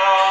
Lord.